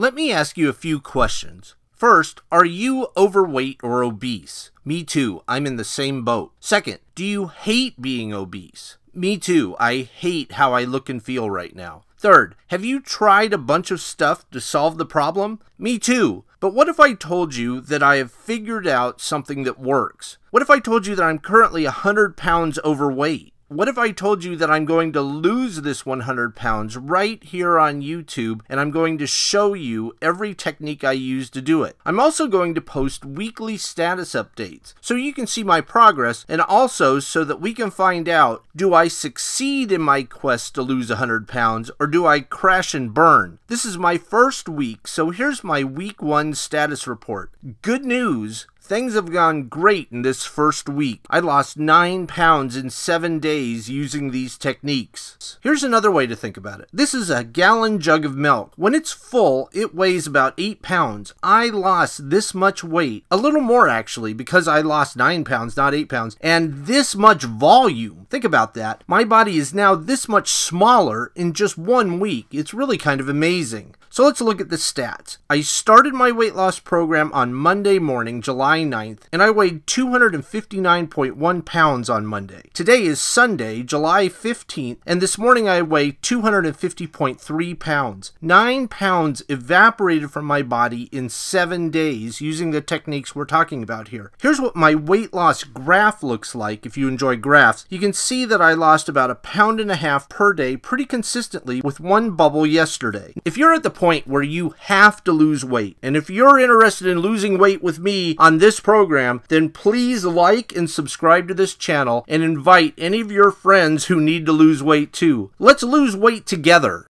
Let me ask you a few questions. First, are you overweight or obese? Me too, I'm in the same boat. Second, do you hate being obese? Me too, I hate how I look and feel right now. Third, have you tried a bunch of stuff to solve the problem? Me too. But what if I told you that I have figured out something that works? What if I told you that I'm currently 100 pounds overweight? What if I told you that I'm going to lose this 100 pounds right here on YouTube and I'm going to show you every technique I use to do it? I'm also going to post weekly status updates so you can see my progress and also so that we can find out do I succeed in my quest to lose 100 pounds or do I crash and burn? This is my first week, so here's my week one status report. Good news, Things have gone great in this first week. I lost 9 pounds in 7 days using these techniques. Here's another way to think about it. This is a gallon jug of milk. When it's full, it weighs about 8 pounds. I lost this much weight, a little more actually, because I lost 9 pounds, not 8 pounds, and this much volume. Think about that. My body is now this much smaller in just one week. It's really kind of amazing. So let's look at the stats. I started my weight loss program on Monday morning, July 9th, and I weighed 259.1 pounds on Monday. Today is Sunday, July 15th, and this morning I weighed 250.3 pounds. 9 pounds evaporated from my body in 7 days using the techniques we're talking about here. Here's what my weight loss graph looks like if you enjoy graphs. You can see that I lost about a pound and a half per day pretty consistently with one bubble yesterday. If you're at the point where you have to lose weight. And if you're interested in losing weight with me on this program, then please like and subscribe to this channel and invite any of your friends who need to lose weight too. Let's lose weight together.